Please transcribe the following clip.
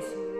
Christmas.